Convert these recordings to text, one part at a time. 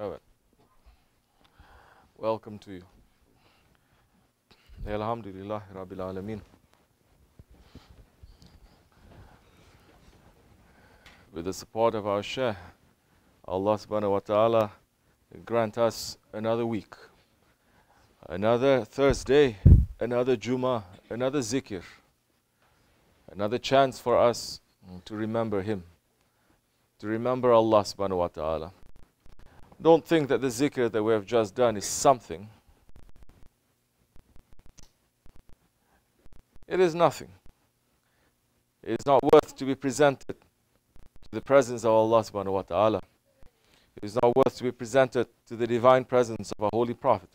All right. Welcome to you. Alhamdulillah Rabbil Alameen. With the support of our Shaykh, Allah subhanahu wa ta'ala grant us another week, another Thursday, another Jummah, another zikr, another chance for us to remember Him, to remember Allah subhanahu wa ta'ala. Don't think that the zikr that we have just done is something. It is nothing. It is not worth to be presented to the presence of Allah subhanahu wa ta'ala. It is not worth to be presented to the divine presence of our holy Prophet.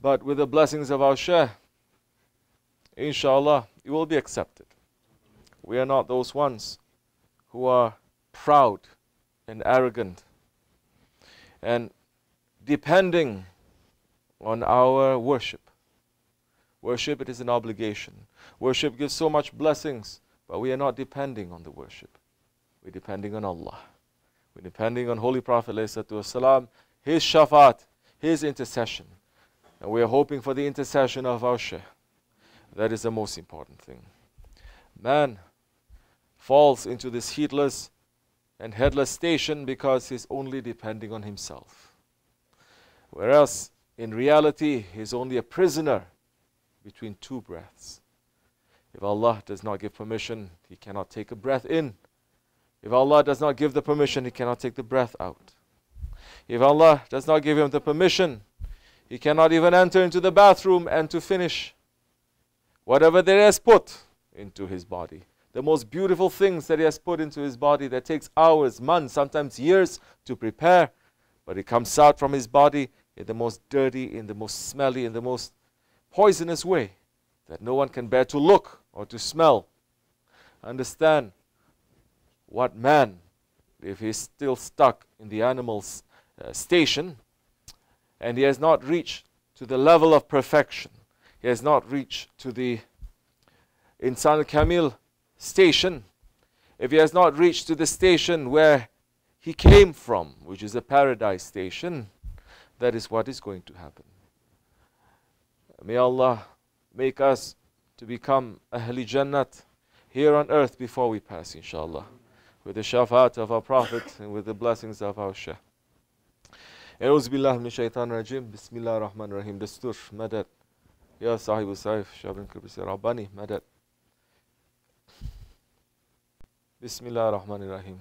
But with the blessings of our Shaykh, inshallah, it will be accepted. We are not those ones who are proud and arrogant and depending on our worship. Worship, it is an obligation. Worship gives so much blessings, but we are not depending on the worship. We're depending on Allah. We're depending on Holy Prophet والسلام, his shafaat, his intercession. And we are hoping for the intercession of our Shaykh. That is the most important thing. Man falls into this heedless and headless station because he's only depending on himself. Whereas in reality, he's only a prisoner between two breaths. If Allah does not give permission, he cannot take a breath in. If Allah does not give the permission, he cannot take the breath out. If Allah does not give him the permission, he cannot even enter into the bathroom and to finish whatever there is put into his body. The most beautiful things that he has put into his body that takes hours, months, sometimes years to prepare, but it comes out from his body in the most dirty, in the most smelly, in the most poisonous way that no one can bear to look or to smell. Understand what man, if he's still stuck in the animal's uh, station and he has not reached to the level of perfection, he has not reached to the insan kamil station, if he has not reached to the station where he came from, which is a paradise station, that is what is going to happen. May Allah make us to become Ahli Jannat here on earth before we pass, inshallah, with the shafaat of our Prophet and with the blessings of our Shaykh. أعوذ بالله من الشيطان الرجيم بسم الله الرحمن الرحيم دستور مدد يا صاحب السيف شابن كربسي رباني مدد بسم الله الرحمن الرحيم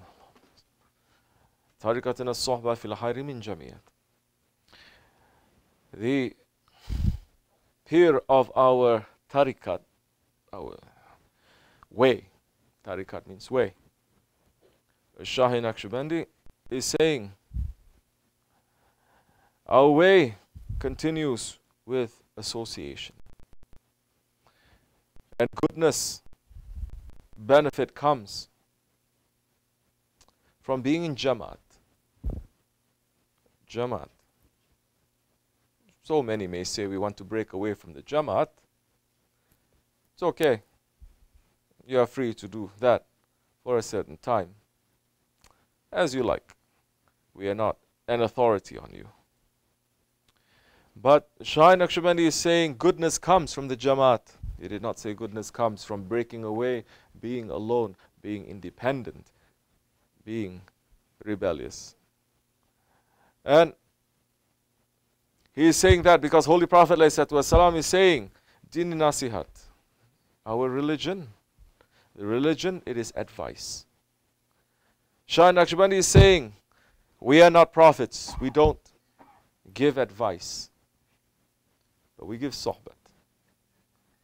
طريقتنا الصحبة في الخير من جميع The peer of our tariqat, our way, tariqat means way, Shahin Naqshbandi is saying, our way continues with association. And goodness, benefit comes from being in Jamaat. Jamaat. So many may say we want to break away from the Jamaat. It's okay. You are free to do that for a certain time. As you like. We are not an authority on you. But Shah Naqshbandi is saying goodness comes from the Jamaat. He did not say goodness comes from breaking away, being alone, being independent, being rebellious. And he is saying that because Holy Prophet ﷺ is saying, Din nasihat, our religion, the religion, it is advice. Shah Naqshbandi is saying, we are not prophets. We don't give advice. But we give sohbat.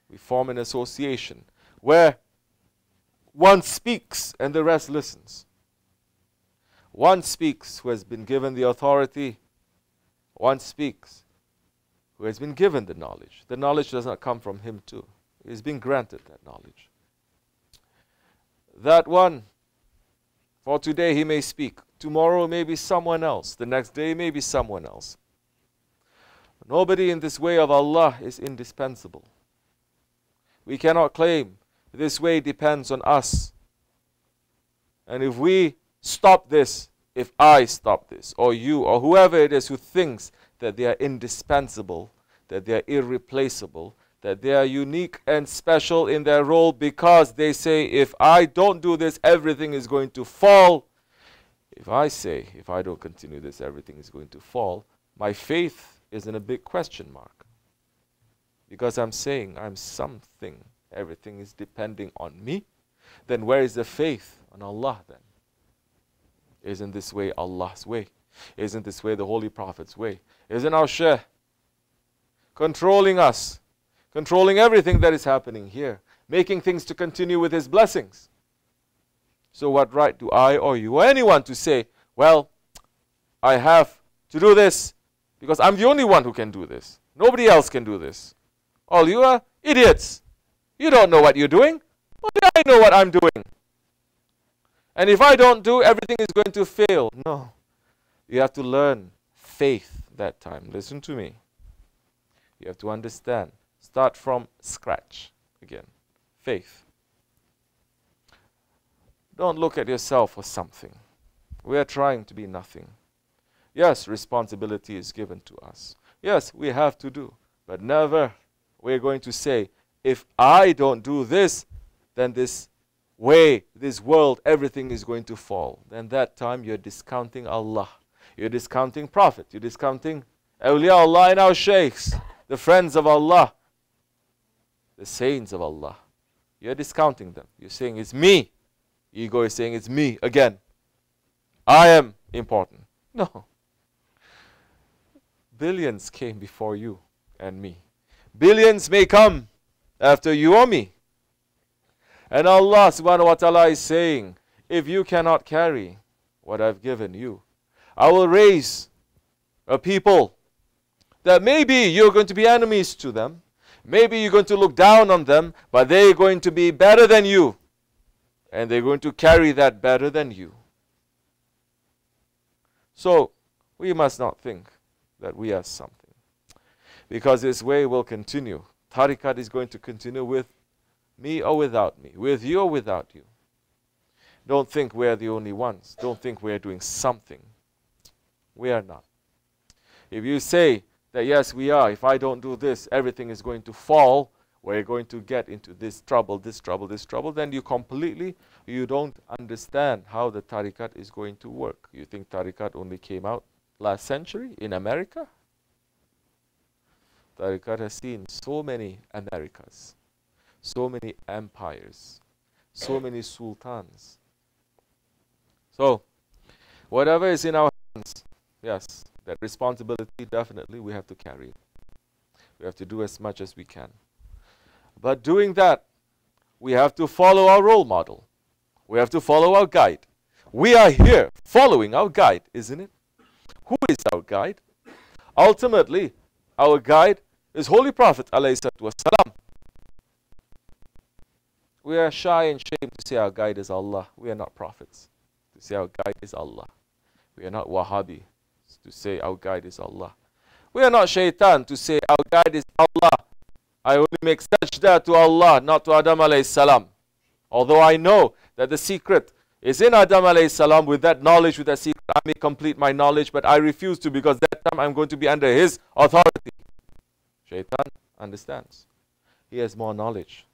We form an association where one speaks and the rest listens. One speaks who has been given the authority. One speaks who has been given the knowledge. The knowledge does not come from him too. He has been granted that knowledge. That one, for today he may speak. Tomorrow may be someone else. The next day may be someone else. Nobody in this way of Allah is indispensable. We cannot claim this way depends on us. And if we stop this if I stop this, or you, or whoever it is who thinks that they are indispensable, that they are irreplaceable, that they are unique and special in their role because they say, if I don't do this, everything is going to fall. If I say, if I don't continue this, everything is going to fall, my faith is in a big question mark. Because I'm saying I'm something, everything is depending on me. Then where is the faith on Allah then? Isn't this way Allah's way? Isn't this way the Holy Prophet's way? Isn't our Shaykh controlling us, controlling everything that is happening here, making things to continue with His blessings? So, what right do I or you or anyone to say, well, I have to do this because I'm the only one who can do this? Nobody else can do this. All you are idiots. You don't know what you're doing. Only I know what I'm doing. And if I don't do, everything is going to fail. No. You have to learn faith that time. Listen to me. You have to understand. Start from scratch again. Faith. Don't look at yourself for something. We are trying to be nothing. Yes, responsibility is given to us. Yes, we have to do. But never we're going to say, if I don't do this, then this way, this world, everything is going to fall. Then that time you're discounting Allah. You're discounting Prophet. You're discounting awliya Allah and our sheikhs, the friends of Allah, the saints of Allah. You're discounting them. You're saying it's me. Ego is saying it's me again. I am important. No. Billions came before you and me. Billions may come after you or me. And Allah subhanahu wa ta'ala is saying, if you cannot carry what I've given you, I will raise a people that maybe you're going to be enemies to them. Maybe you're going to look down on them, but they're going to be better than you. And they're going to carry that better than you. So, we must not think that we are something. Because this way will continue. Tariqat is going to continue with me or without me, with you or without you. Don't think we're the only ones. Don't think we're doing something. We are not. If you say that, yes, we are, if I don't do this, everything is going to fall, we're going to get into this trouble, this trouble, this trouble, then you completely, you don't understand how the tariqat is going to work. You think tariqat only came out last century in America? Tariqat has seen so many Americas so many empires, so many sultans. So, whatever is in our hands, yes, that responsibility definitely we have to carry. We have to do as much as we can. But doing that, we have to follow our role model. We have to follow our guide. We are here following our guide, isn't it? Who is our guide? Ultimately, our guide is Holy Prophet alayhi salatu we are shy and ashamed to say our guide is Allah. We are not prophets. To say our guide is Allah. We are not Wahhabi to say our guide is Allah. We are not shaitan to say our guide is Allah. I only make sajda to Allah, not to Adam alayhi salam. Although I know that the secret is in Adam alayhi salam with that knowledge, with that secret, I may complete my knowledge, but I refuse to because that time I'm going to be under his authority. Shaitan understands. He has more knowledge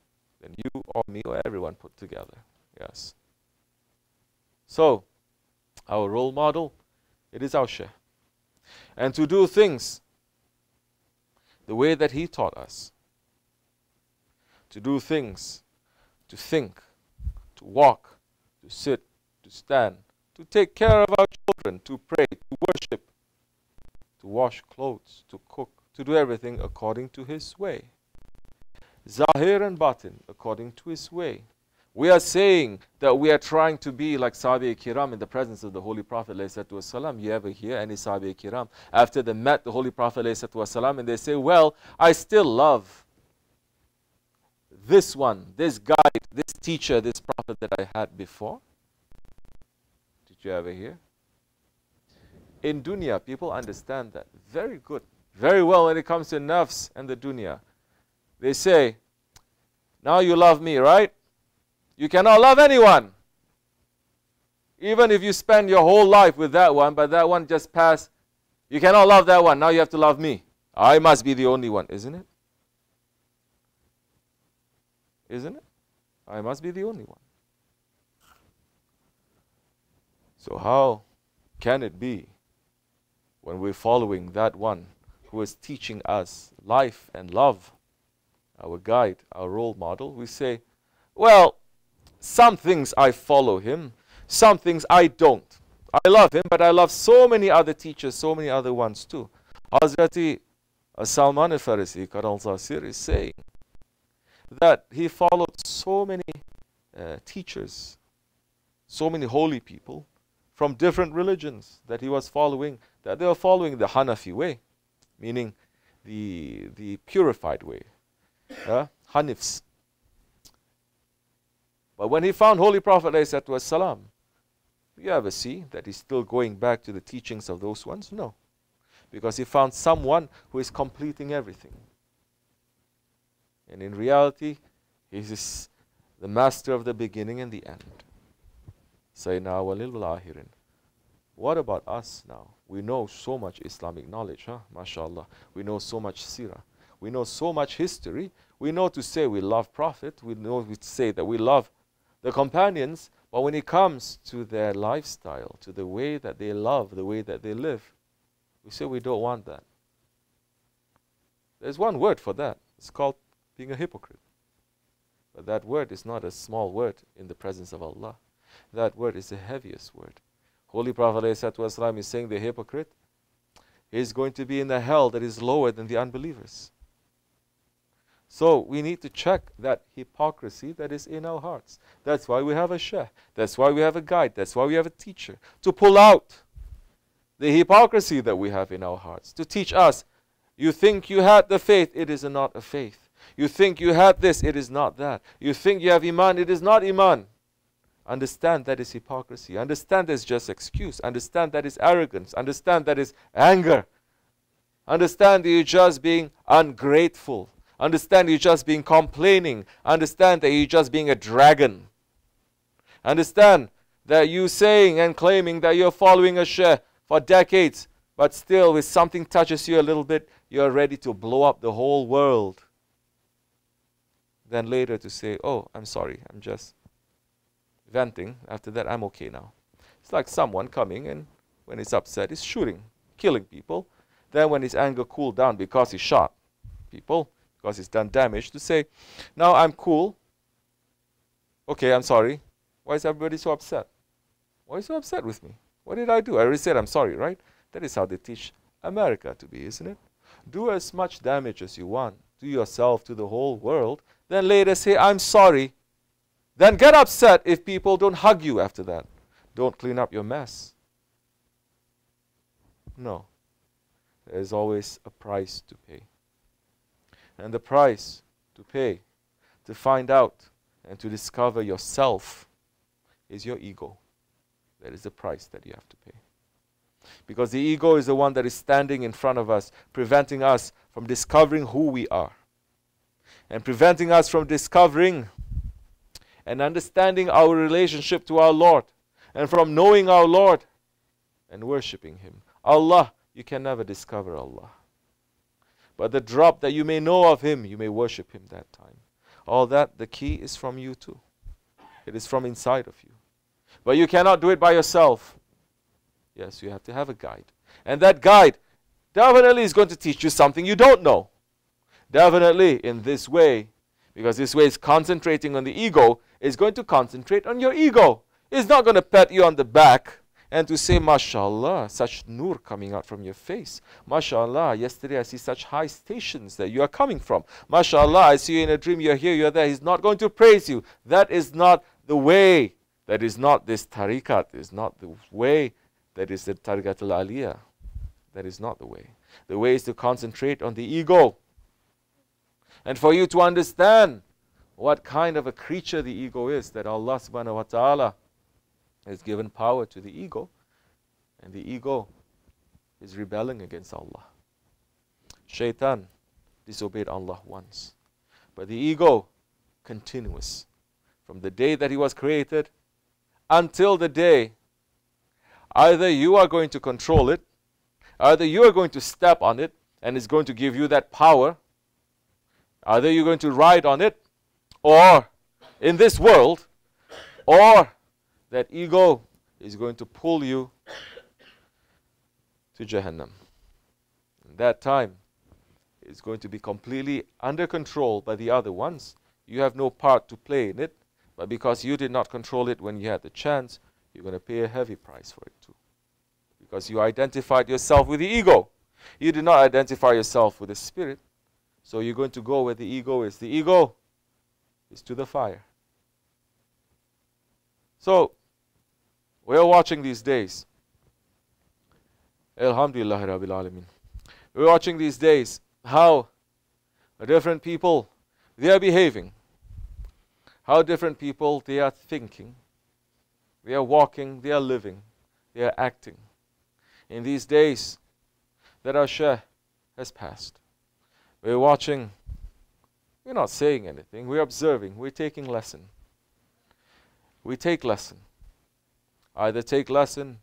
than you or me or everyone put together. Yes. So, our role model, it is our Shaykh. And to do things the way that he taught us. To do things, to think, to walk, to sit, to stand, to take care of our children, to pray, to worship, to wash clothes, to cook, to do everything according to his way. Zahir and Batin, according to his way. We are saying that we are trying to be like Sahabi Kiram in the presence of the Holy Prophet. ﷺ. You ever hear any Sahabi Kiram after they met the Holy Prophet ﷺ, and they say, Well, I still love this one, this guide, this teacher, this prophet that I had before? Did you ever hear? In dunya, people understand that very good, very well when it comes to nafs and the dunya. They say, Now you love me, right? You cannot love anyone. Even if you spend your whole life with that one, but that one just passed, you cannot love that one. Now you have to love me. I must be the only one, isn't it? Isn't it? I must be the only one. So, how can it be when we're following that one who is teaching us life and love, our guide, our role model? We say, well, some things I follow him, some things I don't. I love him, but I love so many other teachers, so many other ones too. Hazrati Salman al-Farisi, Karal is saying that he followed so many uh, teachers, so many holy people from different religions that he was following, that they were following the Hanafi way, meaning the, the purified way, uh, Hanifs. But when he found Holy Prophet والسلام, you ever see that he's still going back to the teachings of those ones? No. Because he found someone who is completing everything. And in reality, he is the master of the beginning and the end. Sayyidina Walil Ahirin. What about us now? We know so much Islamic knowledge, huh? MashaAllah. We know so much seerah. We know so much history. We know to say we love Prophet. We know to say that we love the companions, but when it comes to their lifestyle, to the way that they love, the way that they live, we say we don't want that. There's one word for that. It's called being a hypocrite. But that word is not a small word in the presence of Allah. That word is the heaviest word. Holy Prophet ﷺ is saying the hypocrite is going to be in the hell that is lower than the unbelievers. So we need to check that hypocrisy that is in our hearts. That's why we have a sheikh. That's why we have a guide. That's why we have a teacher. To pull out the hypocrisy that we have in our hearts. To teach us, you think you had the faith, it is not a faith. You think you had this, it is not that. You think you have Iman, it is not Iman. Understand that is hypocrisy. Understand that is just excuse. Understand that is arrogance. Understand that is anger. Understand that you're just being ungrateful. Understand you're just being complaining. Understand that you're just being a dragon. Understand that you're saying and claiming that you're following a sheikh for decades, but still, if something touches you a little bit, you're ready to blow up the whole world. Then later to say, Oh, I'm sorry, I'm just venting. After that, I'm okay now. It's like someone coming and when he's upset, he's shooting, killing people. Then, when his anger cooled down because he shot people, because it's done damage, to say, now I'm cool. Okay, I'm sorry. Why is everybody so upset? Why are you so upset with me? What did I do? I already said I'm sorry, right? That is how they teach America to be, isn't it? Do as much damage as you want to yourself, to the whole world. Then later say, I'm sorry. Then get upset if people don't hug you after that. Don't clean up your mess. No. There's always a price to pay. And the price to pay, to find out and to discover yourself, is your ego. That is the price that you have to pay. Because the ego is the one that is standing in front of us, preventing us from discovering who we are, and preventing us from discovering and understanding our relationship to our Lord, and from knowing our Lord and worshipping Him. Allah, you can never discover Allah. But the drop that you may know of Him, you may worship Him that time. All that, the key is from you too. It is from inside of you. But you cannot do it by yourself. Yes, you have to have a guide. And that guide definitely is going to teach you something you don't know. Definitely in this way, because this way is concentrating on the ego, is going to concentrate on your ego. It's not going to pat you on the back and to say, MashaAllah, such nur coming out from your face. MashaAllah, yesterday I see such high stations that you are coming from. MashaAllah, I see you in a dream, you're here, you're there. He's not going to praise you. That is not the way. That is not this tariqat, is not the way that is the tariqat al aliyah. That is not the way. The way is to concentrate on the ego. And for you to understand what kind of a creature the ego is, that Allah subhanahu wa ta'ala has given power to the ego, and the ego is rebelling against Allah. Shaitan disobeyed Allah once, but the ego continuous from the day that he was created until the day Either you are going to control it, either you are going to step on it and it's going to give you that power, either you're going to ride on it, or in this world, or that ego is going to pull you to Jahannam. that time is going to be completely under control by the other ones. You have no part to play in it, but because you did not control it when you had the chance, you're going to pay a heavy price for it too. Because you identified yourself with the ego. You did not identify yourself with the spirit. So you're going to go where the ego is. The ego is to the fire. So, we're watching these days. Alhamdulillah Rabbil Alameen. We're watching these days how different people they are behaving, how different people they are thinking, they are walking, they are living, they are acting. In these days that our Shah has passed, we're watching, we're not saying anything, we're observing, we're taking lesson. We take lesson. Either take lesson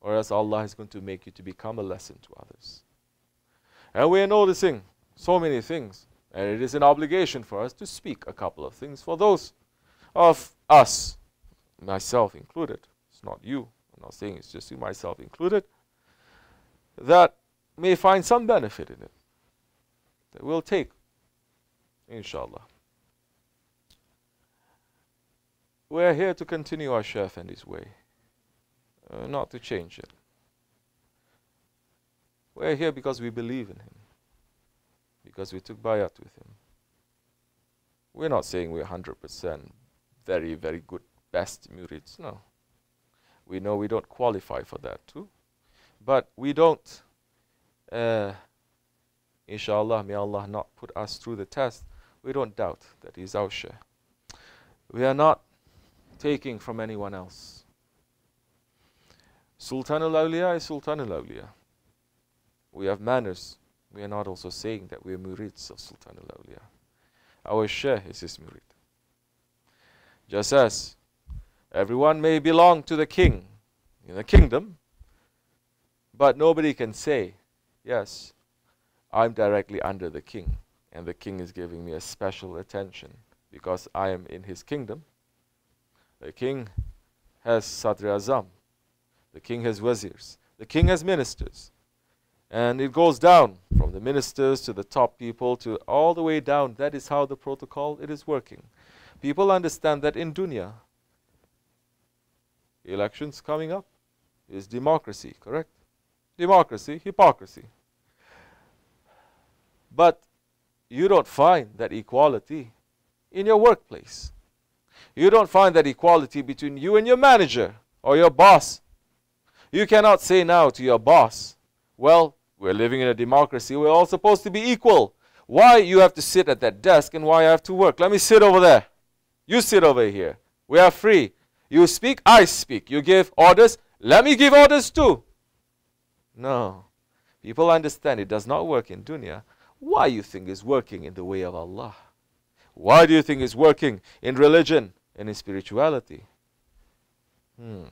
or else Allah is going to make you to become a lesson to others. And we are noticing so many things. And it is an obligation for us to speak a couple of things for those of us, myself included. It's not you. I'm not saying it's just you, myself included, that may find some benefit in it. That we'll take, inshallah. We're here to continue our Shaykh and his way, uh, not to change it. We're here because we believe in him because we took bayat with him. We're not saying we're 100% very, very good, best murids. No. We know we don't qualify for that too. But we don't, uh, inshallah, may Allah not put us through the test. We don't doubt that He's our Shaykh. We are not taking from anyone else. Sultan al-Awliya is Sultan al-Awliya. We have manners we are not also saying that we are murids of Sultan Awliya. Our Shaykh is his murid. Just as everyone may belong to the king in the kingdom, but nobody can say, Yes, I'm directly under the king, and the king is giving me a special attention because I am in his kingdom. The king has Sadr Azam, the king has wazirs, the king has ministers. And it goes down from the ministers to the top people to all the way down. That is how the protocol it is working. People understand that in dunya, elections coming up is democracy, correct? Democracy, hypocrisy. But you don't find that equality in your workplace. You don't find that equality between you and your manager or your boss. You cannot say now to your boss, well, we're living in a democracy. We're all supposed to be equal. Why you have to sit at that desk and why I have to work? Let me sit over there. You sit over here. We are free. You speak, I speak. You give orders, let me give orders too. No. People understand it does not work in dunya. Why you think is working in the way of Allah? Why do you think is working in religion and in spirituality? Hmm.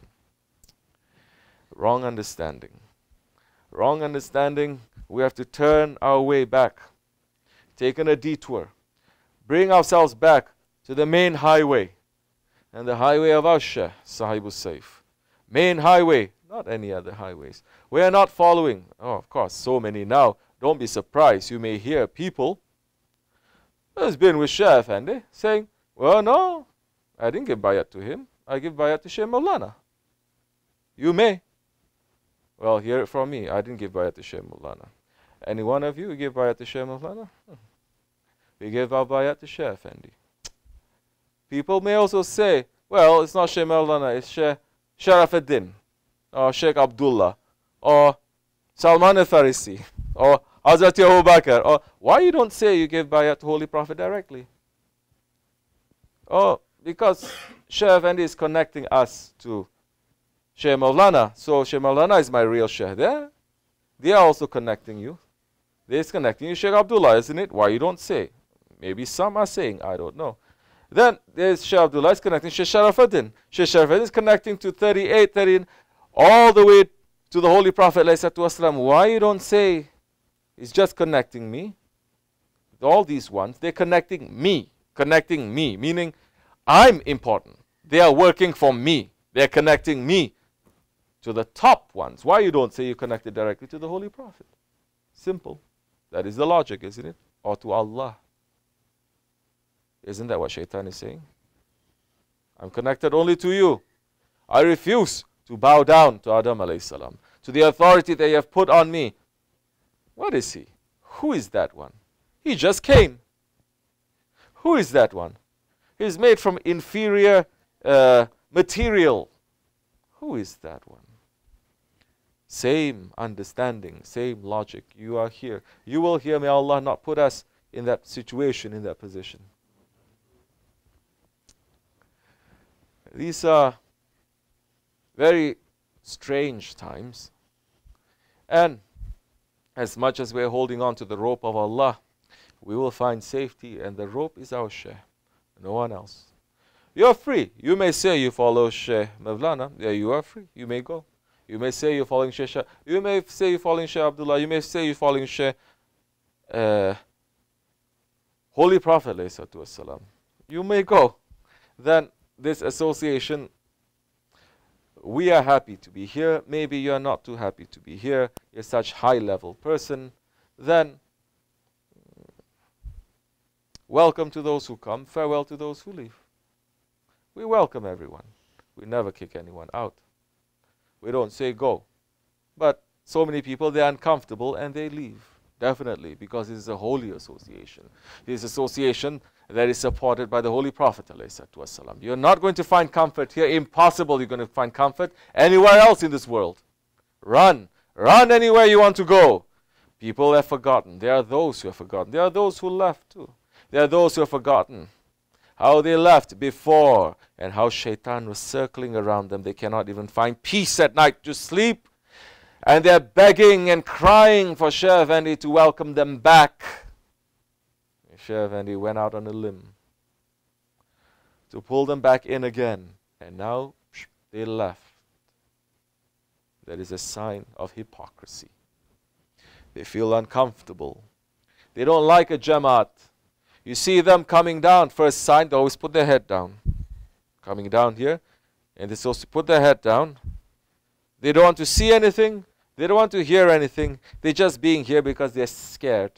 Wrong understanding wrong understanding, we have to turn our way back, taking a detour, bring ourselves back to the main highway, and the highway of Asha, Sahibu Saif. Main highway, not any other highways. We are not following, oh, of course, so many now. Don't be surprised. You may hear people who's been with Shah Effendi saying, Well, no, I didn't give bayat to him. I give bayat to Shaykh Maulana. You may. Well, hear it from me. I didn't give bayat to Shaykh Mulana. Any one of you give bayat to Shaykh Mulana? Hmm. We give our bayat to Shaykh Effendi. People may also say, well, it's not Shaykh Mulana, it's Shaykh Sharafuddin, or Sheikh Abdullah, or Salman al-Farisi, or Hazrat Abu Bakr, or why you don't say you give bayat to Holy Prophet directly? Oh, because Shaykh Effendi is connecting us to Sheikh Maulana. So Sheikh Maulana is my real Sheikh. They are also connecting you. They're connecting you, Sheikh Abdullah, isn't it? Why you don't say? Maybe some are saying, I don't know. Then there's Sheikh Abdullah is connecting Sheikh Sharafuddin. Sheikh Sharafuddin is connecting to 38, 39, all the way to the Holy Prophet wasalam. Why you don't say, it's just connecting me? All these ones, they're connecting me, connecting me, meaning I'm important. They are working for me. They're connecting me to the top ones. Why you don't say you connected directly to the Holy Prophet? Simple. That is the logic, isn't it? Or to Allah. Isn't that what shaitan is saying? I'm connected only to you. I refuse to bow down to Adam alayhi salam to the authority you have put on me. What is he? Who is that one? He just came. Who is that one? He's made from inferior uh, material. Who is that one? Same understanding, same logic. You are here. You will hear. May Allah not put us in that situation, in that position. These are very strange times. And as much as we're holding on to the rope of Allah, we will find safety, and the rope is our Shaykh, no one else. You're free. You may say you follow Shaykh Mevlana. Yeah, you are free. You may go. You may say you're following Shaykh. You may say you're following Shaykh Abdullah. You may say you're following Shaykh uh, Holy Prophet. You may go. Then this association we are happy to be here. Maybe you are not too happy to be here. You're such high level person. Then welcome to those who come, farewell to those who leave. We welcome everyone. We never kick anyone out. We don't say go. But so many people they're uncomfortable and they leave. Definitely, because this is a holy association. This association that is supported by the Holy Prophet. You're not going to find comfort here. Impossible you're going to find comfort anywhere else in this world. Run. Run anywhere you want to go. People have forgotten. There are those who have forgotten. There are those who left too. There are those who have forgotten how they left before and how shaitan was circling around them. They cannot even find peace at night to sleep. And they're begging and crying for Effendi to welcome them back. Effendi went out on a limb to pull them back in again. And now they left. That is a sign of hypocrisy. They feel uncomfortable. They don't like a Jamaat. You see them coming down, first sign, they always put their head down. Coming down here, and they're supposed to put their head down. They don't want to see anything, they don't want to hear anything. They're just being here because they're scared.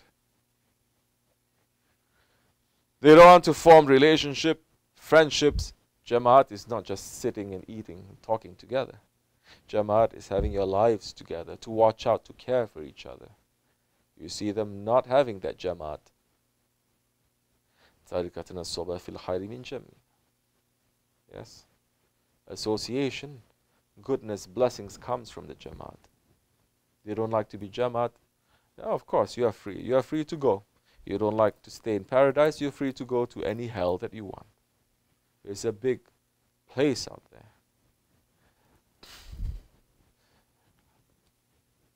They don't want to form relationship, friendships. Jamaat is not just sitting and eating and talking together. Jamaat is having your lives together, to watch out, to care for each other. You see them not having that Jamaat. Yes. Association, goodness, blessings comes from the Jamaat. They don't like to be Jamaat. Yeah, of course, you are free. You are free to go. You don't like to stay in paradise, you're free to go to any hell that you want. There's a big place out there.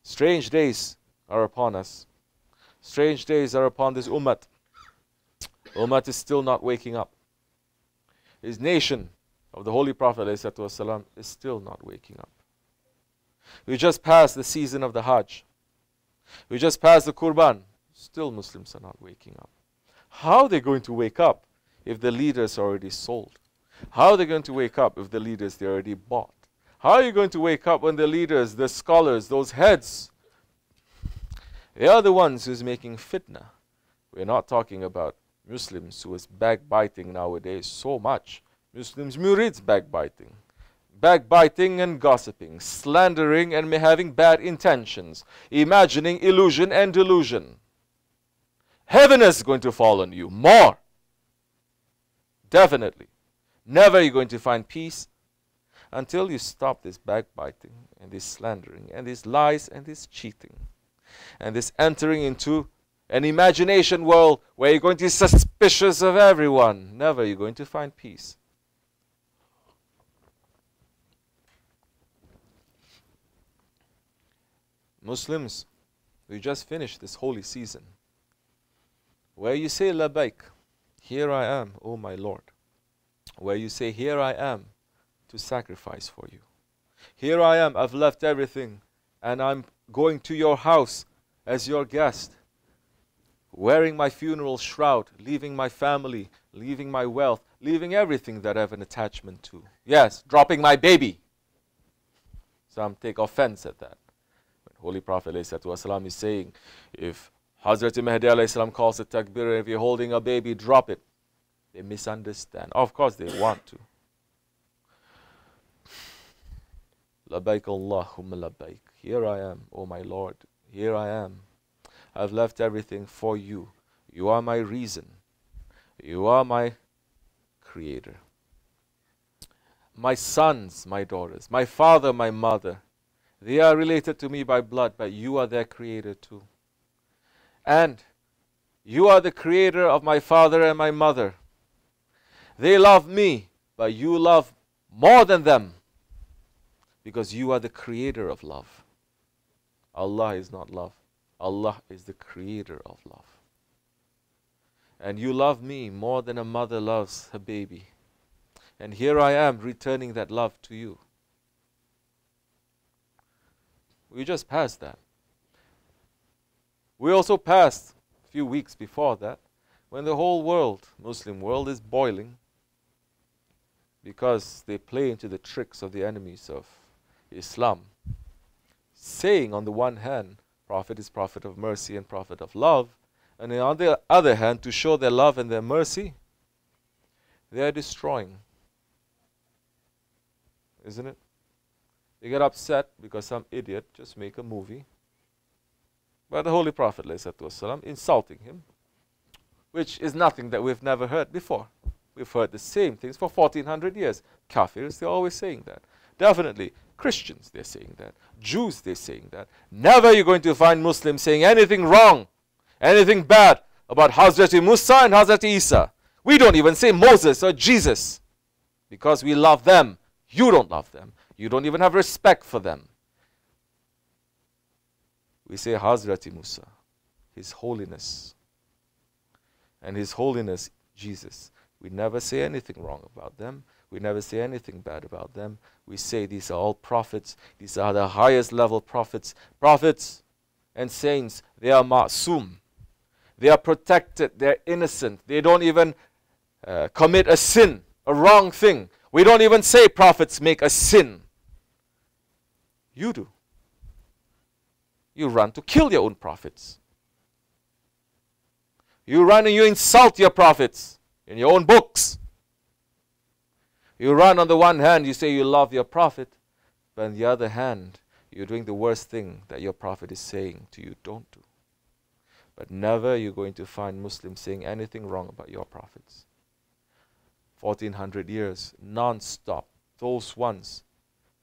Strange days are upon us. Strange days are upon this ummah. Ummah is still not waking up. His nation of the Holy Prophet ﷺ is still not waking up. We just passed the season of the Hajj. We just passed the Qurban. Still, Muslims are not waking up. How are they going to wake up if the leaders are already sold? How are they going to wake up if the leaders they already bought? How are you going to wake up when the leaders, the scholars, those heads, they are the ones who's making fitna. We're not talking about Muslims who is backbiting nowadays so much. Muslims murids backbiting backbiting and gossiping, slandering and having bad intentions, imagining illusion and delusion. Heaven is going to fall on you more. Definitely. Never are you going to find peace until you stop this backbiting and this slandering and these lies and this cheating and this entering into an imagination world where you're going to be suspicious of everyone. Never you're going to find peace. Muslims, we just finished this holy season where you say, Labbaik, here I am, O my Lord. Where you say, Here I am to sacrifice for you. Here I am, I've left everything, and I'm going to your house as your guest, wearing my funeral shroud, leaving my family, leaving my wealth, leaving everything that I have an attachment to. Yes, dropping my baby. Some take offense at that. But Holy Prophet is saying, if Hazrat Mahdi ﷺ calls a takbir, if you're holding a baby, drop it. They misunderstand. Of course, they want to. Labbaik Allahumma labbaik. Here I am, O my Lord. Here I am. I've left everything for you. You are my reason. You are my creator. My sons, my daughters, my father, my mother, they are related to me by blood, but you are their creator too. And you are the creator of my father and my mother. They love me, but you love more than them because you are the creator of love. Allah is not love, Allah is the creator of love. And you love me more than a mother loves her baby. And here I am returning that love to you. We just passed that. We also passed a few weeks before that when the whole world, Muslim world, is boiling because they play into the tricks of the enemies of Islam. Saying on the one hand, Prophet is Prophet of mercy and Prophet of love, and on the other hand, to show their love and their mercy, they are destroying. Isn't it? They get upset because some idiot just make a movie. But the Holy Prophet والسلام, insulting him, which is nothing that we've never heard before. We've heard the same things for 1400 years. Kafirs, they're always saying that. Definitely, Christians, they're saying that. Jews, they're saying that. Never you're going to find Muslims saying anything wrong, anything bad about Hazrat Musa and Hazrat Isa. We don't even say Moses or Jesus because we love them. You don't love them. You don't even have respect for them. We say Hazrat Musa, His Holiness, and His Holiness Jesus. We never say anything wrong about them. We never say anything bad about them. We say these are all prophets. These are the highest level prophets. Prophets and saints, they are ma'sum. They are protected. They're innocent. They don't even uh, commit a sin, a wrong thing. We don't even say prophets make a sin. You do. You run to kill your own prophets. You run and you insult your prophets in your own books. You run on the one hand, you say you love your prophet, but on the other hand, you're doing the worst thing that your prophet is saying to you, don't do. But never you're going to find Muslims saying anything wrong about your prophets. 1400 years, non stop. Those ones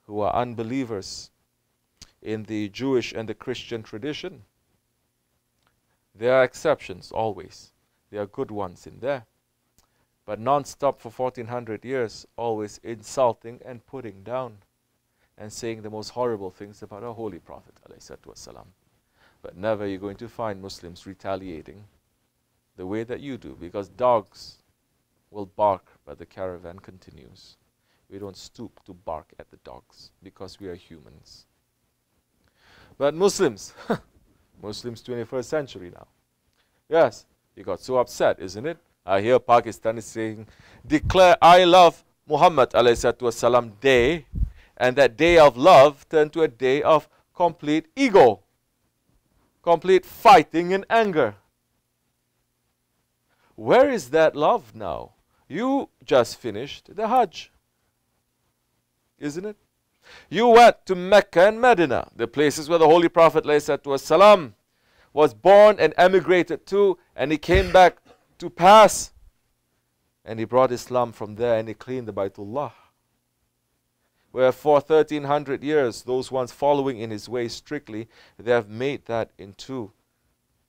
who are unbelievers in the Jewish and the Christian tradition, there are exceptions always. There are good ones in there but non-stop for 1400 years, always insulting and putting down and saying the most horrible things about our Holy Prophet But never you're going to find Muslims retaliating the way that you do, because dogs will bark, but the caravan continues. We don't stoop to bark at the dogs because we are humans. But Muslims, Muslims 21st century now. Yes, you got so upset, isn't it? I hear Pakistan is saying, declare I love Muhammad والسلام, day, and that day of love turned to a day of complete ego, complete fighting and anger. Where is that love now? You just finished the Hajj, isn't it? You went to Mecca and Medina, the places where the Holy Prophet والسلام, was born and emigrated to, and he came back to pass. And he brought Islam from there and he cleaned the Baytullah. Where for 1300 years, those ones following in his way strictly, they have made that into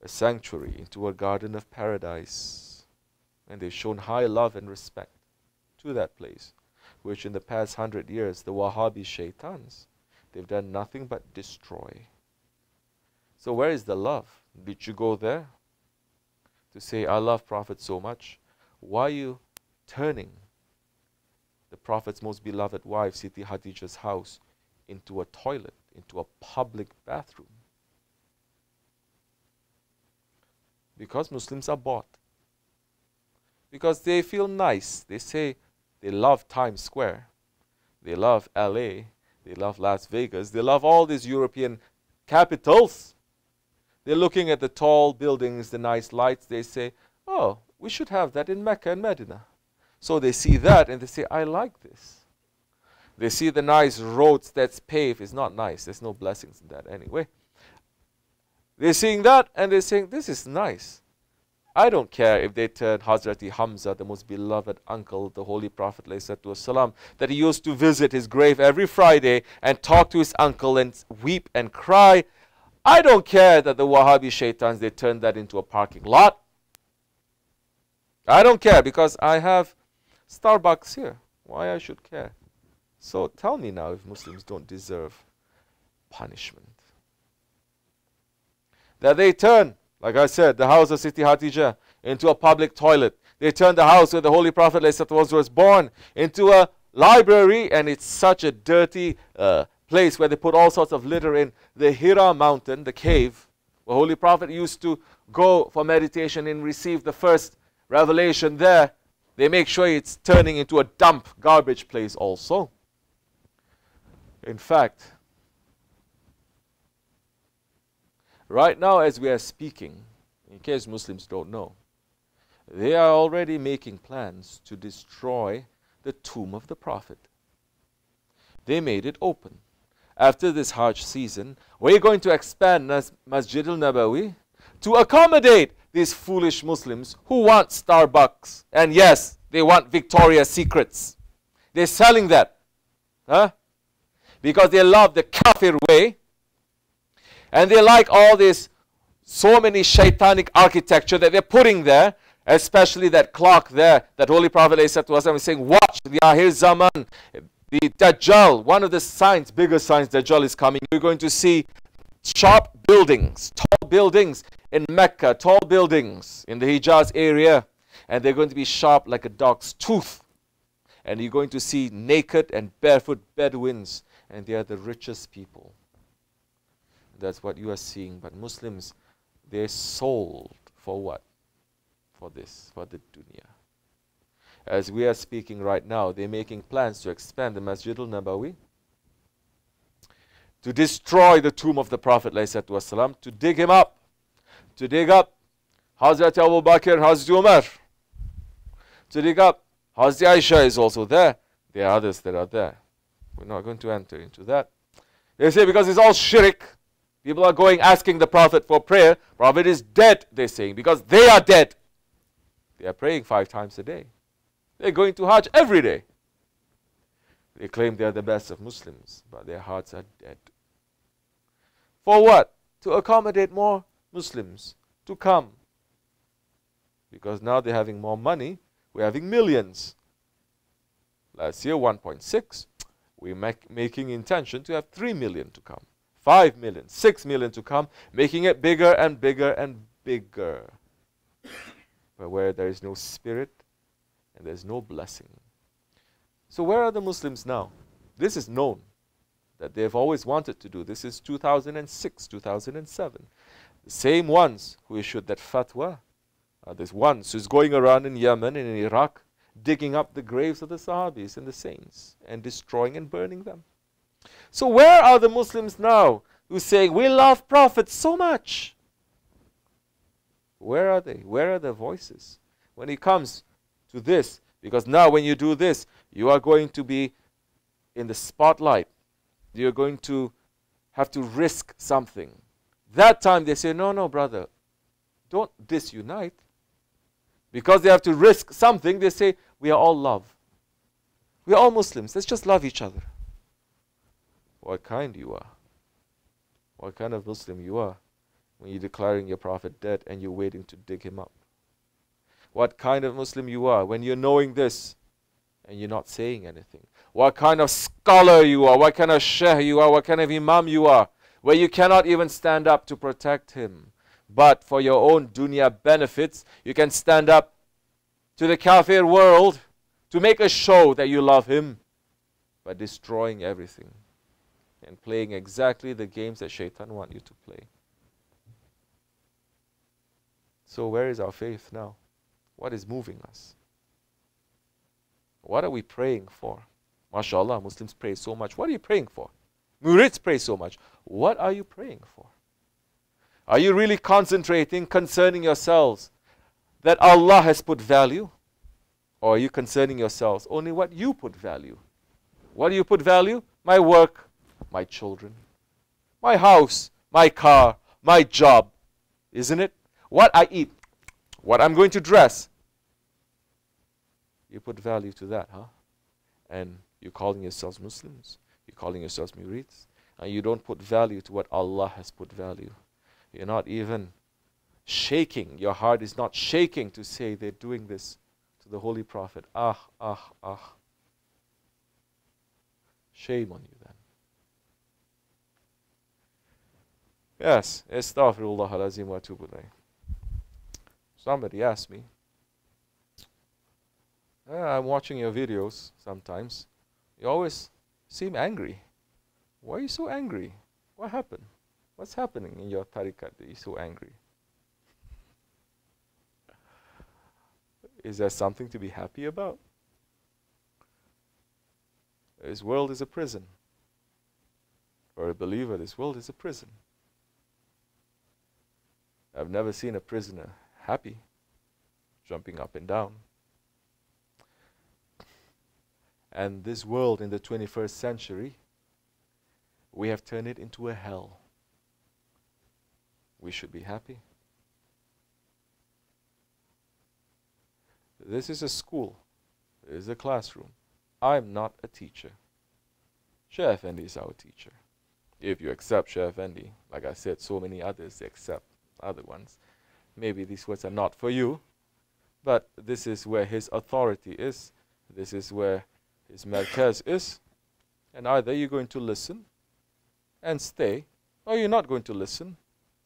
a sanctuary, into a garden of paradise. And they've shown high love and respect to that place, which in the past hundred years, the Wahhabi shaitans, they've done nothing but destroy. So where is the love? Did you go there? To say, I love Prophet so much, why are you turning the Prophet's most beloved wife, Siti Khadija's house, into a toilet, into a public bathroom. Because Muslims are bought. Because they feel nice. They say they love Times Square. They love LA. They love Las Vegas. They love all these European capitals. They're looking at the tall buildings, the nice lights. They say, oh, we should have that in Mecca and Medina. So they see that and they say, I like this. They see the nice roads that's paved. It's not nice. There's no blessings in that anyway. They're seeing that and they're saying, This is nice. I don't care if they turn Hazrati Hamza, the most beloved uncle, the Holy Prophet, والسلام, that he used to visit his grave every Friday and talk to his uncle and weep and cry. I don't care that the Wahhabi shaitans, they turned that into a parking lot. I don't care because I have Starbucks here. Why I should care? So tell me now if Muslims don't deserve punishment. That they turn, like I said, the house of Siti Khadijah into a public toilet. They turn the house where the Holy Prophet was born into a library, and it's such a dirty uh, place where they put all sorts of litter in. The Hira mountain, the cave, where Holy Prophet used to go for meditation and receive the first revelation there. They make sure it's turning into a dump garbage place also. In fact, right now as we are speaking, in case Muslims don't know, they are already making plans to destroy the tomb of the Prophet. They made it open. After this Hajj season, we're going to expand Masjid al-Nabawi to accommodate these foolish Muslims who want Starbucks. And yes, they want Victoria's Secrets. They're selling that. Huh? because they love the kafir way and they like all this so many shaitanic architecture that they're putting there especially that clock there that holy prophet is saying watch the ahir zaman the dajjal one of the signs bigger signs dajjal is coming you're going to see sharp buildings tall buildings in mecca tall buildings in the hijaz area and they're going to be sharp like a dog's tooth and you're going to see naked and barefoot bedouins and they are the richest people. That's what you are seeing. But Muslims, they're sold for what? For this, for the dunya. As we are speaking right now, they're making plans to expand the Masjid al-Nabawi, to destroy the tomb of the Prophet والسلام, to dig him up, to dig up Hazrat Abu Bakr, Hazrat Umar, to dig up Hazrat Aisha is also there. There are others that are there. We're not going to enter into that. They say because it's all shirk. People are going asking the Prophet for prayer. Prophet is dead, they're saying, because they are dead. They are praying five times a day. They're going to Hajj every day. They claim they are the best of Muslims, but their hearts are dead. For what? To accommodate more Muslims to come. Because now they're having more money, we're having millions. Last year, 1.6 we're make, making intention to have 3 million to come, 5 million, 6 million to come, making it bigger and bigger and bigger. but where there is no spirit and there's no blessing. So where are the Muslims now? This is known that they've always wanted to do. This is 2006, 2007. The same ones who issued that fatwa are these ones who's going around in Yemen and in Iraq digging up the graves of the Sahabis and the saints and destroying and burning them. So, where are the Muslims now who say, We love prophets so much? Where are they? Where are their voices? When it comes to this, because now when you do this, you are going to be in the spotlight. You're going to have to risk something. That time they say, No, no, brother, don't disunite. Because they have to risk something, they say, we are all love. We are all Muslims. Let's just love each other. What kind you are. What kind of Muslim you are when you're declaring your Prophet dead and you're waiting to dig him up. What kind of Muslim you are when you're knowing this and you're not saying anything. What kind of scholar you are, what kind of sheikh you are, what kind of imam you are, where you cannot even stand up to protect him. But for your own dunya benefits, you can stand up to the kafir world to make a show that you love him by destroying everything and playing exactly the games that shaitan want you to play. So where is our faith now? What is moving us? What are we praying for? MashaAllah, Muslims pray so much. What are you praying for? Murids pray so much. What are you praying for? Are you really concentrating concerning yourselves that Allah has put value? Or are you concerning yourselves only what you put value? What do you put value? My work, my children, my house, my car, my job. Isn't it? What I eat, what I'm going to dress. You put value to that, huh? And you're calling yourselves Muslims. You're calling yourselves Murids. And you don't put value to what Allah has put value. You're not even shaking. Your heart is not shaking to say they're doing this to the Holy Prophet. Ah, ah, ah. Shame on you then. Yes, astaghfirullah alazim wa Somebody asked me, ah, I'm watching your videos sometimes. You always seem angry. Why are you so angry? What happened? What's happening in your tariqat that you're so angry? Is there something to be happy about? This world is a prison. For a believer, this world is a prison. I've never seen a prisoner happy, jumping up and down. And this world in the 21st century, we have turned it into a hell. We should be happy. This is a school. This is a classroom. I'm not a teacher. Sheikh Effendi is our teacher. If you accept Sheikh Effendi, like I said, so many others accept other ones. Maybe these words are not for you, but this is where his authority is. This is where his markaz is. And either you're going to listen and stay, or you're not going to listen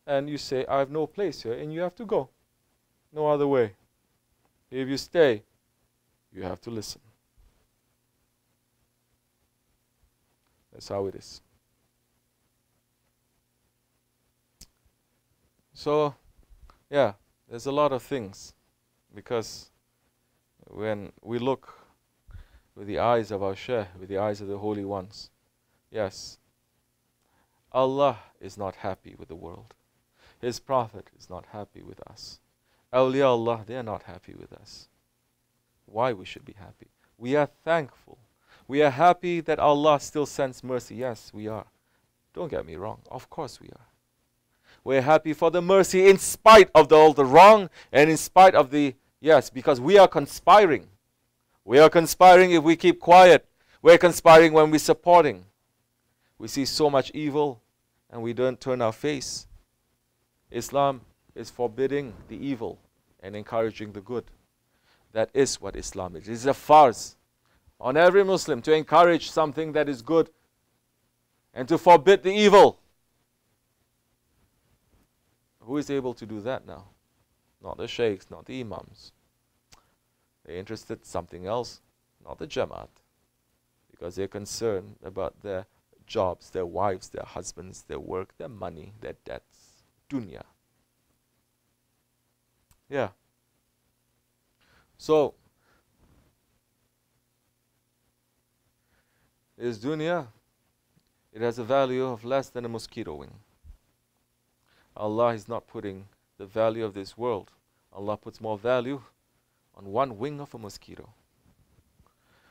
and you say, I have no place here, and you have to go. No other way. If you stay, you have to listen. That's how it is. So, yeah, there's a lot of things because when we look with the eyes of our Shaykh, with the eyes of the holy ones, yes, Allah is not happy with the world. His Prophet is not happy with us. Awliya Allah, they are not happy with us. Why we should be happy? We are thankful. We are happy that Allah still sends mercy. Yes, we are. Don't get me wrong. Of course we are. We're happy for the mercy in spite of the, all the wrong and in spite of the, yes, because we are conspiring. We are conspiring if we keep quiet. We're conspiring when we're supporting. We see so much evil and we don't turn our face. Islam is forbidding the evil and encouraging the good. That is what Islam is. It is a farz on every Muslim to encourage something that is good and to forbid the evil. Who is able to do that now? Not the sheikhs, not the imams. They're interested in something else, not the jamaat, because they're concerned about their jobs, their wives, their husbands, their work, their money, their debts dunya. Yeah. So, is dunya, it has a value of less than a mosquito wing. Allah is not putting the value of this world. Allah puts more value on one wing of a mosquito.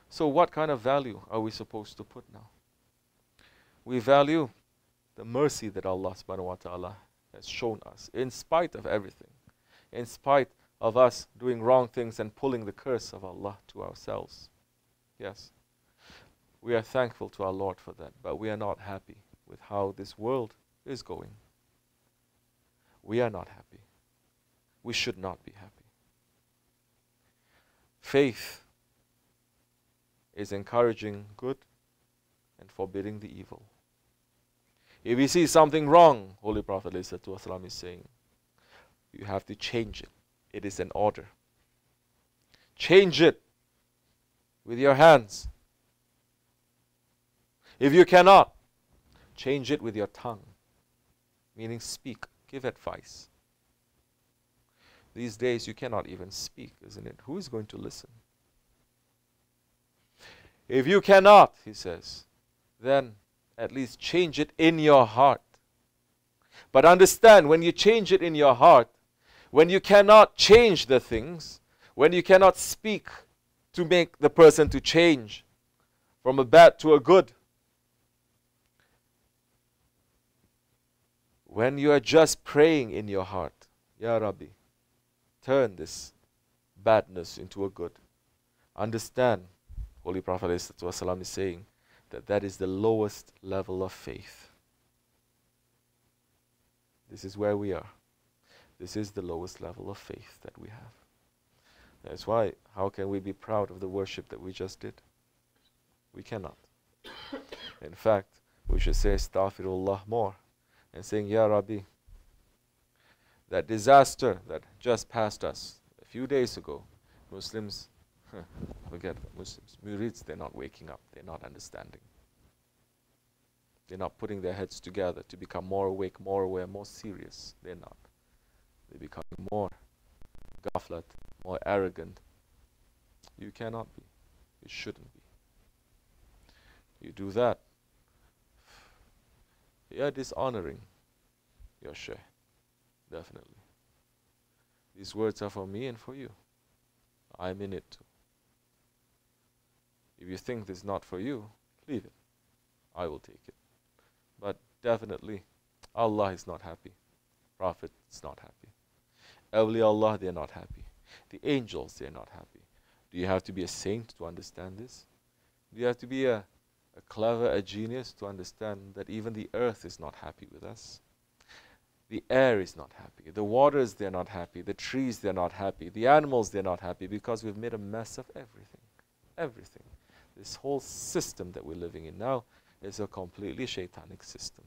So, what kind of value are we supposed to put now? We value the mercy that Allah subhanahu wa ta'ala has shown us, in spite of everything, in spite of us doing wrong things and pulling the curse of Allah to ourselves. Yes, we are thankful to our Lord for that, but we are not happy with how this world is going. We are not happy. We should not be happy. Faith is encouraging good and forbidding the evil. If you see something wrong, Holy Prophet ﷺ is saying, you have to change it. It is an order. Change it with your hands. If you cannot, Change it with your tongue, meaning speak, give advice. These days you cannot even speak, isn't it? Who is going to listen? If you cannot, he says, then at least change it in your heart. But understand, when you change it in your heart, when you cannot change the things, when you cannot speak to make the person to change from a bad to a good, when you are just praying in your heart, Ya Rabbi, turn this badness into a good. Understand, Holy Prophet ﷺ is saying that that is the lowest level of faith. This is where we are. This is the lowest level of faith that we have. That's why, how can we be proud of the worship that we just did? We cannot. In fact, we should say Astaghfirullah more and saying, Ya Rabbi, that disaster that just passed us a few days ago, Muslims, forget Muslims, Murids, they're not waking up, they're not understanding. They're not putting their heads together to become more awake, more aware, more serious. They're not. They become more ghaflat, more arrogant. You cannot be. You shouldn't be. You do that, you're dishonoring your Shaykh. Definitely. These words are for me and for you. I'm in it too. If you think this is not for you, leave it. I will take it. But definitely, Allah is not happy. Prophet is not happy. Awliya Allah, they are not happy. The angels, they are not happy. Do you have to be a saint to understand this? Do you have to be a, a clever, a genius to understand that even the earth is not happy with us? The air is not happy. The waters, they're not happy. The trees, they're not happy. The animals, they're not happy because we've made a mess of everything. Everything. This whole system that we're living in now is a completely shaitanic system.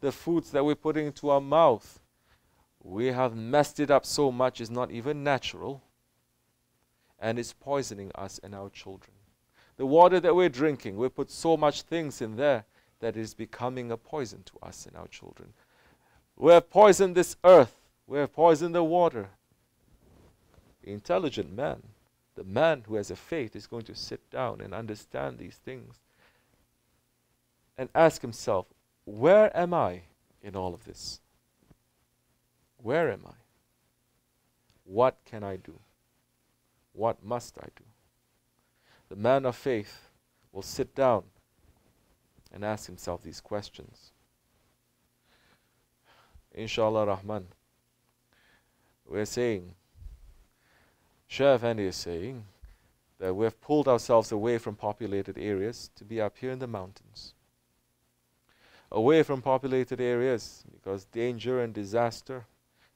The foods that we're putting into our mouth, we have messed it up so much, it's not even natural. And it's poisoning us and our children. The water that we're drinking, we put so much things in there that is becoming a poison to us and our children. We have poisoned this earth. We have poisoned the water. The intelligent man, the man who has a faith, is going to sit down and understand these things and ask himself, where am I in all of this? Where am I? What can I do? What must I do? The man of faith will sit down and ask himself these questions. Inshallah Rahman. We're saying, Shaykh Effendi is saying that we have pulled ourselves away from populated areas to be up here in the mountains away from populated areas because danger and disaster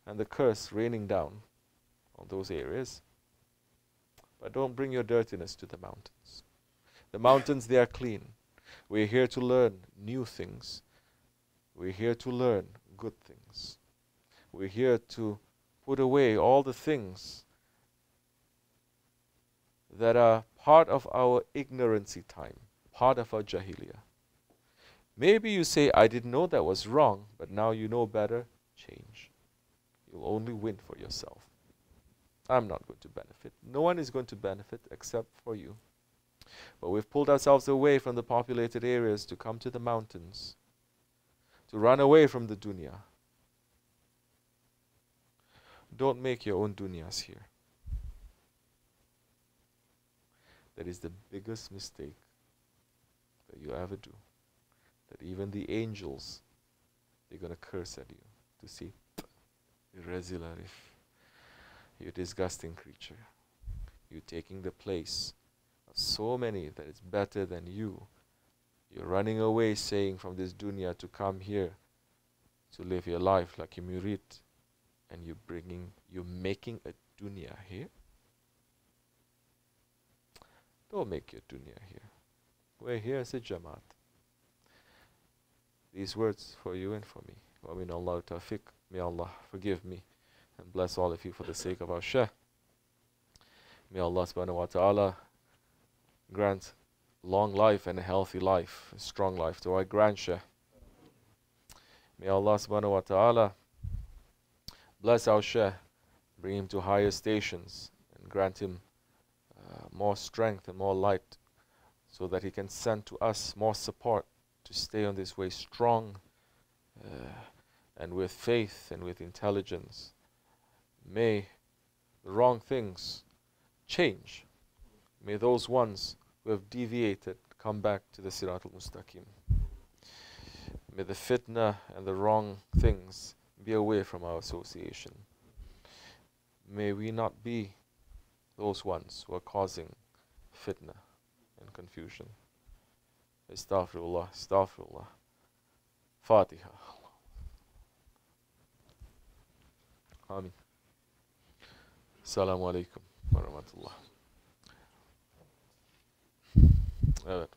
and the curse raining down on those areas. But don't bring your dirtiness to the mountains. The mountains, they are clean. We're here to learn new things. We're here to learn good things. We're here to put away all the things that are part of our ignorancy time, part of our jahiliyyah. Maybe you say, I didn't know that was wrong, but now you know better. Change. You'll only win for yourself. I'm not going to benefit. No one is going to benefit except for you. But we've pulled ourselves away from the populated areas to come to the mountains, to run away from the dunya. Don't make your own dunyas here. That is the biggest mistake that you ever do that even the angels, they're going to curse at you to see, irregular, you disgusting creature. You're taking the place of so many that it's better than you. You're running away saying from this dunya to come here to live your life like a murid and you're bringing, you're making a dunya here. Don't make your dunya here. We're here as a jamaat these words for you and for me. Wa min Allah tawfiq. May Allah forgive me and bless all of you for the sake of our Shaykh. May Allah subhanahu wa ta'ala grant long life and a healthy life, a strong life to our Grandshaykh. May Allah subhanahu wa ta'ala bless our Shaykh, bring him to higher stations and grant him uh, more strength and more light so that he can send to us more support to stay on this way strong uh, and with faith and with intelligence. May the wrong things change. May those ones who have deviated come back to the Sirat al Mustaqim. May the fitna and the wrong things be away from our association. May we not be those ones who are causing fitna and confusion. Astaghfirullah, astaghfirullah. Fatiha. Amin. Selamun Aleyküm ve Rahmetullah. Evet.